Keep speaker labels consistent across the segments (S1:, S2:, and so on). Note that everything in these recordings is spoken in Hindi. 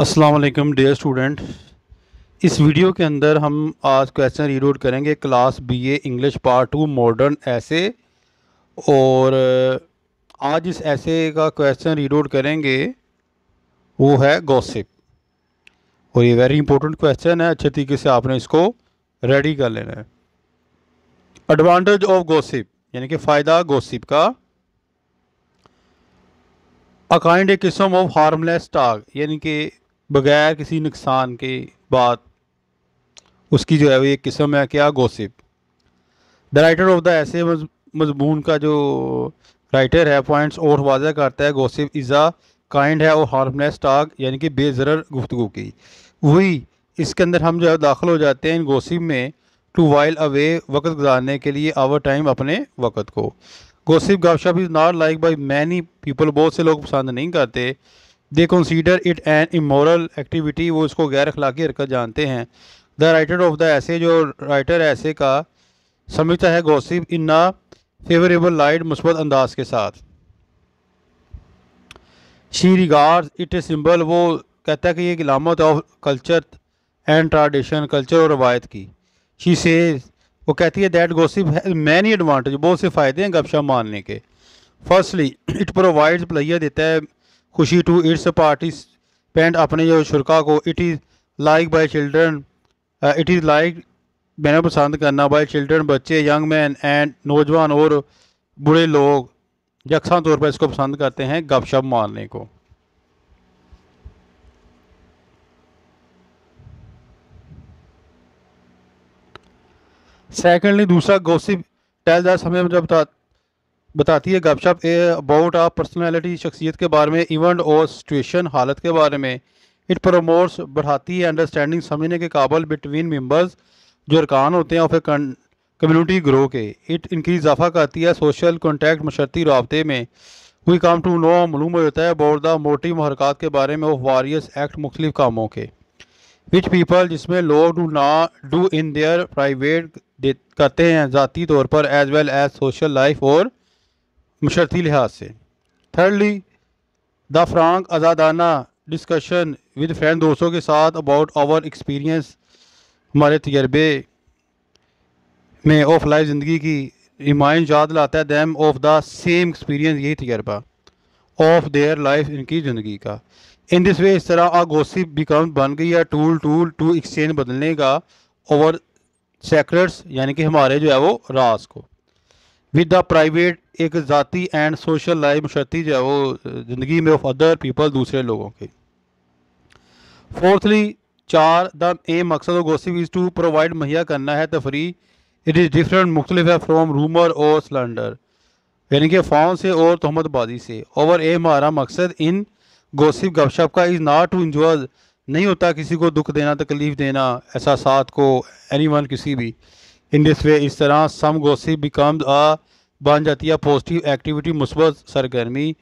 S1: अस्सलाम डियर स्टूडेंट इस वीडियो के अंदर हम आज क्वेश्चन रीड करेंगे class BA English part two modern essay और आज इस ऐसे का क्वेश्चन रीड करेंगे, वो है गॉसिप और ये वेरी इंपॉर्टेंट क्वेश्चन है, अच्छे तरीके से आपने इसको रेडी कर लेना है. एडवांटेज ऑफ़ गॉसिप यानी कि फ़ायदा गॉसिप का. अकाइंड ए किस्म ऑफ़ हार्मलेस टाग यानी कि बगैर किसी नुकसान के बाद उसकी जो है वो एक किस्म है क्या? Gossip. The writer of the essay मजमून का जो राइटर है पॉइंट्स और वाजह करता है, गोसिप इज़ काइंड है और हार्मलेस टाग यानी कि बेजर गुफ्तु की। वही, इसके अंदर हम जो है दाखिल हो जाते हैं इन गोसिप में टू वाइल अवे वक्त गुजारने के लिए आवर टाइम अपने वक्त को। गोसिप गपशप is not like by many people बहुत से लोग पसंद नहीं करते। They consider it an immoral activity वो इसको गैर अखलाकी हरकत जानते हैं। द राइटर ऑफ़ द ऐसे जो राइटर ऐसे का समझता है गॉसिप इन ना फेवरेबल लाइट मुस्बत अंदाज के साथ। She regard it a symbol वो कहता है कि ये इलामत of culture and tradition culture और रवायत की। शी से वो कहती है दैट गोसिप है मैनी एडवांटेज बहुत से फ़ायदे हैं गपशप मानने के। फर्स्टली इट प्रोवाइड्स प्लेयर देता है खुशी टू इट्स पार्टिसिपेंट अपने जो शुरा को it is like by children it is like मैंने पसंद करना बाई चिल्ड्रन बच्चे यंग मैन एंड नौजवान और बूढ़े लोग यकसा तौर पर इसको पसंद करते हैं गपशप मारने को सेकेंडली दूसरा गोसिप टेल दैट हमें जब बताती है गपशप अबाउट आ पर्सनैलिटी शख्सियत के बारे में इवेंट और सिचुएशन हालत के बारे में। इट प्रमोट्स बढ़ाती है अंडरस्टैंडिंग समझने के काबल बिटवीन मेंबर्स जो अरकान होते हैं और फिर कम्युनिटी ग्रो के। इट इनकी इजाफा करती है सोशल कॉन्टैक्ट मशरती रबते में। वी कम टू नो मालूम हो जाता है अबाउट द मोटिव महरकत के बारे में ऑफ़ वारियस एक्ट मुख्तलिफ़ कामों के। विच पीपल जिसमें लोग डू ना डू इन देयर प्राइवेट करते हैं ज़ाती तौर पर as well as social life और मशरती लिहाज से। थर्डली द फ्रांक आज़ादाना डिस्कशन विद फ्रेंड दोस्तों के साथ अबाउट आवर एक्सपीरियंस हमारे तजर्बे में ऑफ़ लाइफ ज़िंदगी की रिमाइंड याद लाता है them of the same experience यही तजर्बा ऑफ़ देयर लाइफ इनकी ज़िंदगी का। इन दिस वे इस तरह आ गोसिप बिकम बन गई है टूल टूल टू एक्सचेंज बदलने का ओवर सेक्रेट्स यानी कि हमारे जो है वो रास को। विद द प्राइवेट एक ज़ाती एंड सोशल लाइफ मशरती जो है वो, ज़िंदगी में ऑफ़ अदर पीपल दूसरे लोगों की। फोर्थली चार, द एम मकसद गोसिप इज़ टू प्रोवाइड मुहैया करना है तफरी इट इज़ डिफरेंट मुख्तलिफ़ है फ्राम रूमर और सिलेंडर यानी कि फ़ाउन से और तहमतबाजी से। ओवर ए हमारा मकसद इन गोसिप गपशप का इज़ नॉट टू इंजॉय नहीं होता किसी को दुख देना, तकलीफ़ देना एहसास को एनी वन किसी भी। इन दिस वे इस तरह सम गोसिप बिकम्स आ बन जाती है पॉजिटिव एक्टिविटी मुस्बत, सरगर्मी।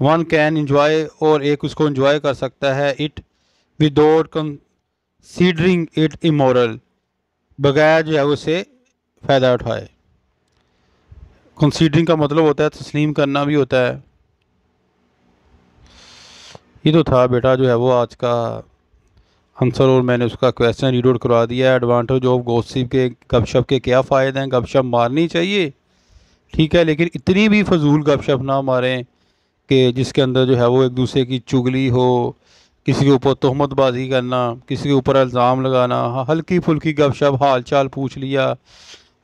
S1: वन कैन इंजॉय और एक उसको इंजॉय कर सकता है। It without considering it immoral बगैर जो है उसे फ़ायदा उठाए। कंसीडरिंग का मतलब होता है तस्लीम करना भी होता है। ये तो था बेटा जो है वो आज का आंसर और मैंने उसका क्वेश्चन रीड आउट करवा दिया एडवांटेज ऑफ़ गोसिप के, गपशप के क्या फ़ायदे हैं? गपशप मारनी चाहिए। ठीक है, लेकिन इतनी भी फजूल गपशप ना मारें कि जिसके अंदर जो है वो एक दूसरे की चुगली हो, किसी के ऊपर तहमतबाजी करना, किसी के ऊपर इल्ज़ाम लगाना हल्की फुल्की गपशप हाल चाल पूछ लिया,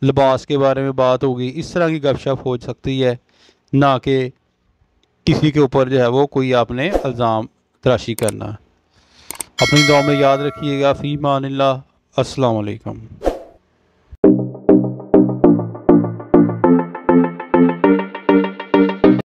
S1: लिबास के बारे में बात होगी, इस तरह की गपशप हो सकती है, ना कि किसी के ऊपर जो है वो कोई आपने इल्ज़ाम तराशी करना। अपनी दुआ में याद रखिएगा फ़ी मान अस्सलाम वालेकुम